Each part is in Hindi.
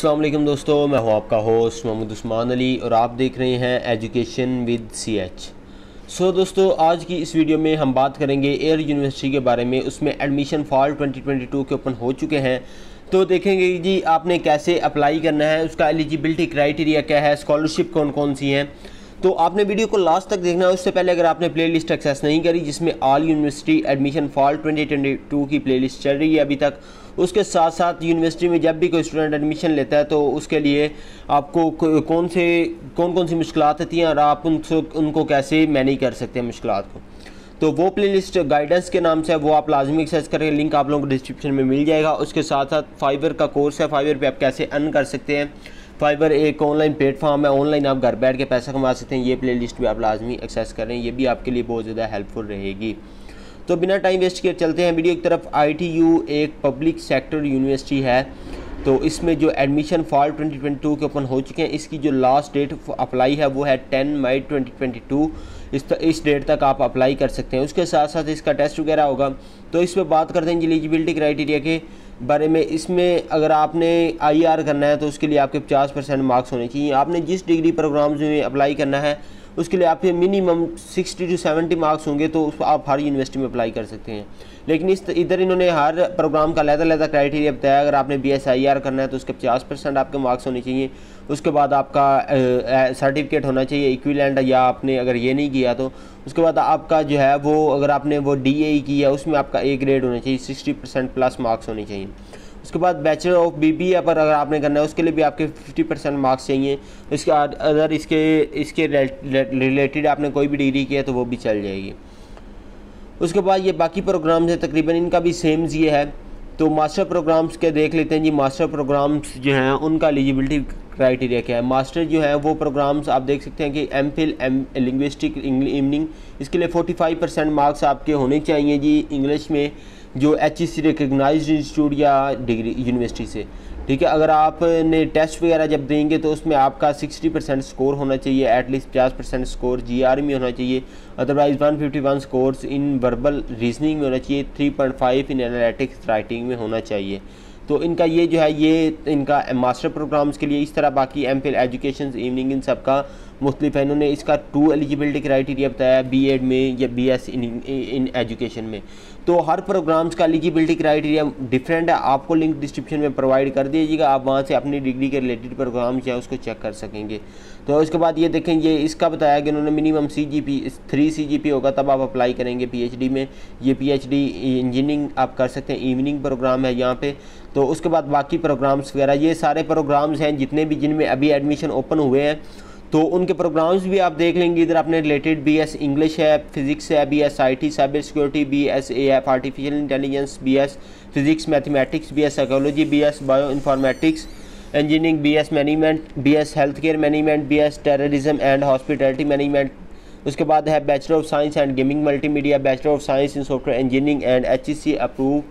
असलम दोस्तों, मैं हूँ आपका होस्ट मोहम्मद उस्मान अली और आप देख रहे हैं education with C H so दोस्तों, आज की इस वीडियो में हम बात करेंगे एयर यूनिवर्सिटी के बारे में। उसमें एडमिशन फॉल 2022 के ओपन हो चुके हैं। तो देखेंगे जी, आपने कैसे अप्लाई करना है, उसका एलिजिबिलिटी क्राइटेरिया क्या है स्कॉलरशिप कौन कौन सी हैं। तो आपने वीडियो को लास्ट तक देखना है, उससे पहले अगर आपने प्लेलिस्ट एक्सेस नहीं करी, जिसमें ऑल यूनिवर्सिटी एडमिशन फॉल 2022 की प्लेलिस्ट चल रही है अभी तक उसके साथ साथ यूनिवर्सिटी में जब भी कोई स्टूडेंट एडमिशन लेता है तो उसके लिए आपको कौन से कौन कौन सी मुश्किल आती हैं और आप उनसे उनको कैसे मैनेज कर सकते हैं मुश्किल को? तो वो प्लेलिस्ट गाइडेंस के नाम से है वो आप लाजमी सर्च करें लिंक आप लोगों को डिस्क्रिप्शन में मिल जाएगा। उसके साथ साथ फाइबर का कोर्स है फाइबर पे आप कैसे अर्न कर सकते हैं। फाइबर एक ऑनलाइन प्लेटफॉर्म है ऑनलाइन आप घर बैठ के पैसा कमा सकते हैं। ये प्ले लिस्ट भी आप लाजमी एक्सेस करें ये भी आपके लिए बहुत ज़्यादा हेल्पफुल रहेगी। तो बिना टाइम वेस्ट किए चलते हैं। वीडियो की तरफ़ आईटीयू एक पब्लिक सेक्टर यूनिवर्सिटी है। तो इसमें जो एडमिशन फॉल 2022 के ओपन हो चुके हैं। इसकी जो लास्ट डेट अप्लाई है, वो है 10 मई 2022 इस इस डेट तक आप अप्लाई कर सकते हैं। उसके साथ साथ इसका टेस्ट वगैरह होगा। तो इस पर बात करते हैं एलिजिबिलिटी क्राइटेरिया के बारे में। इसमें अगर आपने आईआर करना है तो उसके लिए आपके 50 परसेंट मार्क्स होने चाहिए। आपने जिस डिग्री प्रोग्राम्स में अप्लाई करना है उसके लिए आपके मिनिमम 60 टू 70 मार्क्स होंगे तो आप हर यूनिवर्सिटी में अप्लाई कर सकते हैं। लेकिन इस इधर इन्होंने हर प्रोग्राम का लहदा लहदा क्राइटेरिया बताया। अगर आपने बी एस आई आर करना है तो उसके पचास परसेंट आपके मार्क्स होने चाहिए। उसके बाद आपका सर्टिफिकेट होना चाहिए इक्विलेंट या आपने अगर ये नहीं किया तो। उसके बाद आपका जो है वो अगर आपने वो डी ए किया, उसमें आपका ए ग्रेड होना चाहिए सिक्सटी परसेंट प्लस मार्क्स होने चाहिए। उसके बाद bachelor of B B A पर अगर आपने करना है, उसके लिए भी आपके फिफ्टी परसेंट मार्क्स चाहिए। इसके अगर इसके इसके रिलेटेड आपने कोई भी डिग्री किया तो वो भी चल जाएगी। उसके बाद ये बाकी प्रोग्राम्स हैं, तकरीबन इनका भी सेम्स ये है। तो मास्टर प्रोग्राम्स के देख लेते हैं जी मास्टर प्रोग्राम्स जो हैं, उनका एलिजिबिलिटी क्राइटेरिया क्या है? मास्टर जो है, वो प्रोग्राम्स आप देख सकते हैं कि M Phil M linguistic evening इसके लिए 45 परसेंट मार्क्स आपके होने चाहिए जी इंग्लिश में। जो H E C recognize institute या डिग्री यूनिवर्सिटी से। ठीक है, अगर आपने टेस्ट वगैरह जब देंगे तो उसमें आपका 60 परसेंट स्कोर होना चाहिए एटलीस्ट पचास परसेंट स्कोर जी आर में होना चाहिए। Otherwise 151 scores in verbal reasoning में होना चाहिए 3.5 इन एनालिटिक्स राइटिंग में होना चाहिए। तो इनका ये जो है, ये इनका मास्टर प्रोग्राम्स के लिए इस तरह बाकी एम फिल एजुकेशन इवनिंग इन सब का मुख्तलिफ़ है। इन्होंने इसका टू एलिजिबिलिटी क्राइटेरिया बताया बी एड में या B S in in education में। तो हर प्रोग्राम्स का एलिजिबिलिटी क्राइटेरिया डिफरेंट है। आपको लिंक डिस्क्रिप्शन में प्रोवाइड कर दीजिएगा। आप वहाँ से अपनी डिग्री के रिलेटेड प्रोग्राम जो है उसको चेक कर सकेंगे। तो उसके बाद ये देखें, ये इसका बताया कि उन्होंने minimum C G P three C G P होगा, तब आप अप्लाई करेंगे पी एच डी में। ये पी एच डी इंजीनियरिंग आप कर सकते हैं इवनिंग प्रोग्राम है यहाँ पे। तो उसके बाद बाकी प्रोग्राम्स वगैरह, ये सारे प्रोग्राम्स हैं, जितने भी जिनमें अभी एडमिशन ओपन हुए हैं तो उनके प्रोग्राम्स भी आप देख लेंगे। इधर अपने रिलेटेड बी एस इंग्लिश है फिजिक्स है B S I T cyber security B S A F artificial intelligence B S physics mathematics B S psychology B S bio informatics engineering B S management B S health care management B S tourism and hospitality management उसके बाद है bachelor of science and gaming multimedia bachelor of science in software engineering and H E C approve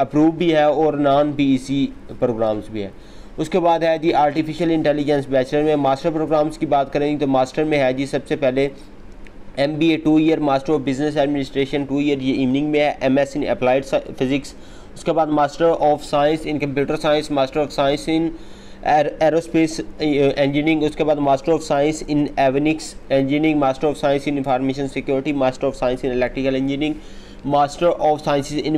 approve भी है और non B E C programs भी है। उसके बाद है जी आर्टिफिशियल इंटेलिजेंस बैचलर में मास्टर प्रोग्राम्स की बात करेंगे तो मास्टर में है जी सबसे पहले M B A two year master of business administration two year ये इवनिंग में है M S in applied physics उसके बाद master of science in computer science master of science in aerospace engineering उसके बाद master of science in avionics engineering master of science in information security master of science in electrical engineering master of science in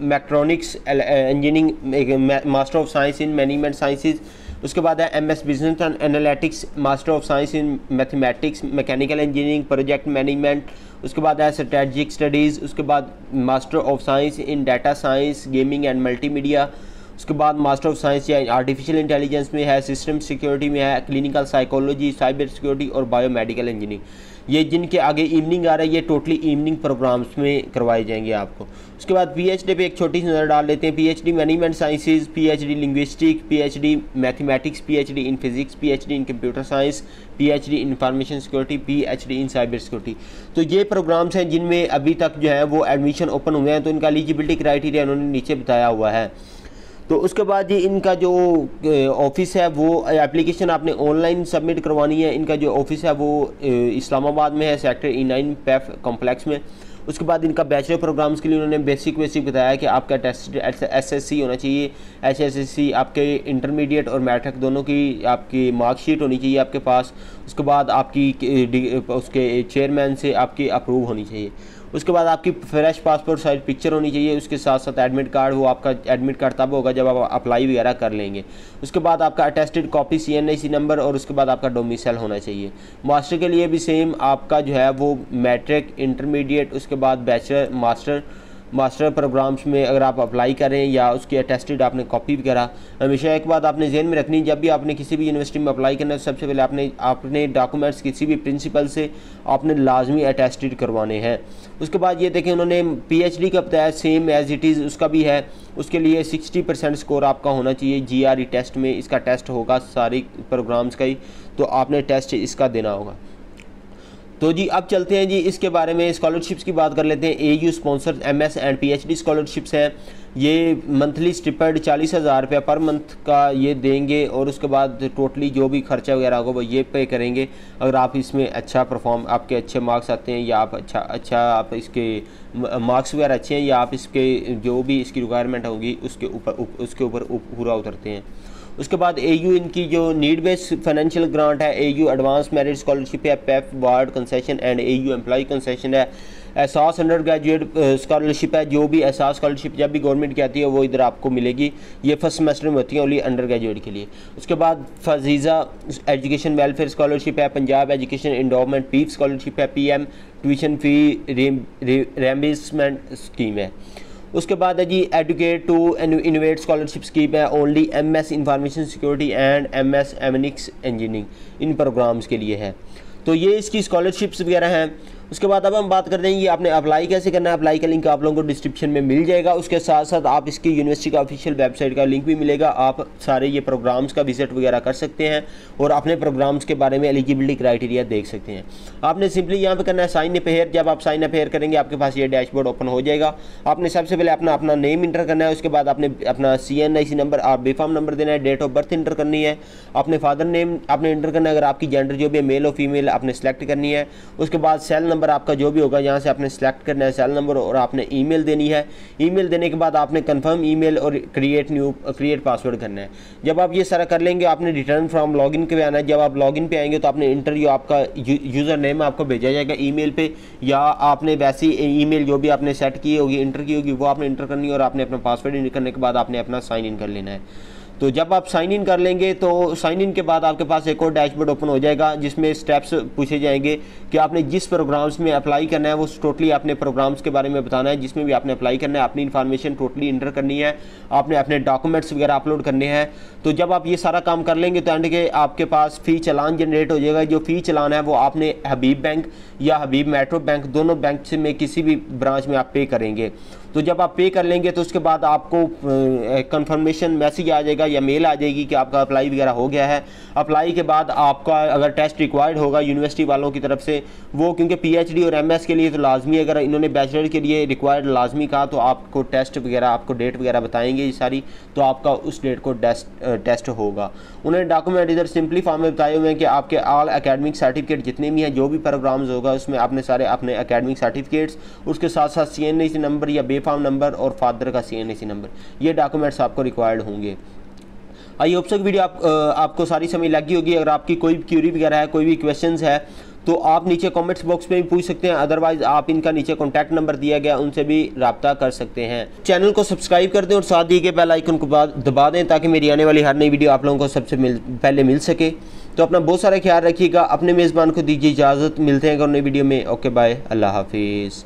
mechanic mechatronics engineering master of science in management sciences उसके बाद है M S business and analytics master of science in mathematics mechanical engineering project management उसके बाद है स्ट्रेटजिक स्टडीज़ उसके बाद master of science in data science gaming and multimedia उसके बाद मास्टर ऑफ़ साइंस या आर्टिफिशियल इंटेलिजेंस में है सिस्टम सिक्योरिटी में है क्लिनिकल साइकोलॉजी साइबर सिक्योरिटी और बायोमेडिकल इंजीनियरिंग ये जिनके आगे इवनिंग आ रहा है, ये टोटली इवनिंग प्रोग्राम्स में करवाए जाएँगे आपको। उसके बाद पीएचडी पे एक छोटी सी नज़र डाल लेते हैं। PhD management sciences PhD linguistic PhD mathematics PhD in physics PhD in computer science PhD information security PhD in cyber security तो ये प्रोग्राम्स हैं जिनमें अभी तक जो है वो एडमिशन ओपन हुए हैं तो इनका एलिजिबिलिटी क्राइटेरिया उन्होंने नीचे बताया हुआ है। तो उसके बाद ये इनका जो ऑफ़िस है, वो एप्लीकेशन आपने ऑनलाइन सबमिट करवानी है। इनका जो ऑफ़िस है, वो इस्लामाबाद में है sector E nine PAF complex में। उसके बाद इनका बैचलर प्रोग्राम्स के लिए उन्होंने बेसिक बेसिक बताया कि आपका टेस्ट एस एस सी होना चाहिए। एच एस एस सी आपके इंटरमीडिएट और मैट्रिक दोनों की आपकी मार्कशीट होनी चाहिए आपके पास। उसके बाद आपकी उसके चेयरमैन से आपकी अप्रूव होनी चाहिए। उसके बाद आपकी फ्रेश पासपोर्ट साइज़ पिक्चर होनी चाहिए, उसके साथ साथ एडमिट कार्ड वो आपका एडमिट कार्ड तब होगा जब आप अप्लाई वगैरह कर लेंगे। उसके बाद आपका attested copy C N C number और उसके बाद आपका डोमिसल होना चाहिए। मास्टर के लिए भी सेम आपका जो है वो मैट्रिक इंटरमीडिएट उसके बाद बैचलर मास्टर मास्टर प्रोग्राम्स में अगर आप अप्लाई करें या उसकी अटेस्टेड आपने कॉपी भी करा, हमेशा एक बात आपने जहन में रखनी जब भी आपने किसी भी यूनिवर्सिटी में अप्लाई करना है सबसे पहले आपने अपने डॉक्यूमेंट्स किसी भी प्रिंसिपल से आपने लाजमी अटेस्टेड करवाने हैं। उसके बाद ये देखें, उन्होंने पीएचडी का बताया सेम एज इट इज़ उसका भी है। उसके लिए सिक्सटी परसेंट स्कोर आपका होना चाहिए जीआरई टेस्ट में इसका टेस्ट होगा सारी प्रोग्राम्स का ही तो आपने टेस्ट इसका देना होगा। तो जी, अब चलते हैं जी, इसके बारे में स्कॉलरशिप्स की बात कर लेते हैं। A U sponsor M S and P H D scholarships हैं। ये मंथली स्टिपेंड चालीस हज़ार रुपया पर मंथ का ये देंगे और उसके बाद टोटली जो भी खर्चा वगैरह होगा, वो ये पे करेंगे। अगर आप इसमें अच्छा परफॉर्म आपके अच्छे मार्क्स आते हैं या आप अच्छा अच्छा आप इसके मार्क्स वगैरह अच्छे हैं या आप इसके जो भी इसकी रिक्वायरमेंट होगी, उसके ऊपर उसके ऊपर पूरा उतरते हैं। उसके बाद ए यू इनकी जो नीड बेस्ड फाइनेंशियल ग्रांट है A U advance merit scholarship है PAF ward concession and A U employ concession है। एहसास अंडर ग्रेजुएट स्कॉलरशिप है, जो भी एहसास स्कॉलरशिप जब भी गवर्नमेंट की आती है, वो इधर आपको मिलेगी। ये फ़र्स्ट सेमेस्टर में होती है ओनली अंडर ग्रेजुएट के लिए। उसके बाद फजीज़ा एजुकेशन वेलफेयर स्कॉलरशिप है Punjab education endowment PEEF scholarship है P M tuition fee reimbursement scheme है। उसके बाद है जी educate to innovate scholarship scheme है only M S information security and M S avionics engineering in programmes के लिए है। तो ये इसकी स्कॉलरशिप्स वगैरह हैं। उसके बाद अब हम बात कर देंगे आपने अप्लाई कैसे करना है। अप्लाई का लिंक आप लोगों को डिस्क्रिप्शन में मिल जाएगा। उसके साथ साथ आप इसकी यूनिवर्सिटी का ऑफिशियल वेबसाइट का लिंक भी मिलेगा। आप सारे ये प्रोग्राम्स का विज़िट वगैरह कर सकते हैं और अपने प्रोग्राम्स के बारे में एलिजिबिलिटी क्राइटेरिया देख सकते हैं। आपने सिंपली यहाँ पर करना है साइन अपेयर जब आप साइन अपेयर करेंगे, आपके पास ये डैशबोर्ड ओपन हो जाएगा। आपने सबसे पहले अपना अपना नेम इंटर करना है। उसके बाद आपने अपना सी एन आई सी नंबर आप बेफाम नंबर देना है। डेट ऑफ़ बर्थ इंटर करनी है। अपने फादर नेम आपने इंटर करना है। अगर आपकी जेंडर जो भी है मेल और फीमेल आपने सेलेक्ट करनी है। उसके बाद सेल नंबर आपका जो भी होगा, यहाँ से आपने सेलेक्ट करना है सेल नंबर और आपने ईमेल देनी है। ईमेल देने के बाद आपने कंफर्म ईमेल और क्रिएट न्यू क्रिएट पासवर्ड करना है। जब आप ये सारा कर लेंगे, आपने रिटर्न फ्रॉम लॉगिन के आना है। जब आप लॉगिन पे आएँगे तो आपने इंटरव्यू आपका यूज़र नेम आपको भेजा जाएगा ईमेल पे, या आपने वैसी ईमेल जो भी आपने सेट की होगी इंटर की होगी, वो आपने इंटर करनी है और आपने अपना पासवर्ड इंटर करने के बाद आपने अपना साइन इन कर लेना है। तो जब आप साइन इन कर लेंगे तो साइन इन के बाद आपके पास एक और डैशबोर्ड ओपन हो जाएगा, जिसमें स्टेप्स पूछे जाएँगे कि आपने जिस प्रोग्राम्स में अप्लाई करना है, वो टोटली आपने प्रोग्राम्स के बारे में बताना है, जिसमें भी आपने अप्लाई करना है, अपनी इन्फॉर्मेशन टोटली इंटर करनी है, आपने अपने डॉक्यूमेंट्स वगैरह अपलोड करने हैं। तो जब आप ये सारा काम कर लेंगे तो एंड के आपके पास फ़ी चलान जनरेट हो जाएगा। जो फ़ी चलान है, वो आपने हबीब बैंक या हबीब मेट्रो बैंक दोनों बैंक से में किसी भी ब्रांच में आप पे करेंगे। तो जब आप पे कर लेंगे तो उसके बाद आपको कंफर्मेशन मैसेज आ जाएगा या मेल आ जाएगी कि आपका अप्लाई वगैरह हो गया है। अप्लाई के बाद आपका अगर टेस्ट रिक्वायर्ड होगा यूनिवर्सिटी वालों की तरफ़ से, वो क्योंकि पीएचडी और एमएस के लिए तो लाजमी अगर इन्होंने बैचलर के लिए रिक्वायर्ड लाजमी कहा तो आपको टेस्ट वगैरह, आपको डेट वगैरह बताएँगे ये सारी तो आपका उस डेट को टेस्ट टेस्ट होगा। उन्होंने डॉक्यूमेंट इधर सिंपली फॉर्म में बताए हुए हैं कि आपके ऑल अकेडमिक सर्टिफिकेट जितने भी हैं, जो भी प्रोग्राम्स होगा, उसमें आपने सारे अपने अकेडमिक सर्टिफिकेट्स उसके साथ साथ सी नंबर या बे फार्म नंबर और फादर का सी नंबर ये डॉक्यूमेंट्स आपको रिक्वायर्ड होंगे। आई होप सक वीडियो आप, आपको सारी समझ लगी होगी। अगर आपकी कोई भी क्यूरी वगैरह है कोई भी क्वेश्चन है तो आप नीचे कमेंट्स बॉक्स में भी पूछ सकते हैं। अदरवाइज़ आप इनका नीचे कॉन्टैक्ट नंबर दिया गया उनसे भी रबता कर सकते हैं। चैनल को सब्सक्राइब कर दें और साथ दिए गए बेल आइकन को दबा दें ताकि मेरी आने वाली हर नई वीडियो आप लोगों को सबसे मिल पहले मिल सके। तो अपना बहुत सारा ख्याल रखिएगा। अपने मेज़बान को दीजिए इजाज़त। मिलते हैं नई वीडियो में। ओके बाय अल्लाह हाफिज़।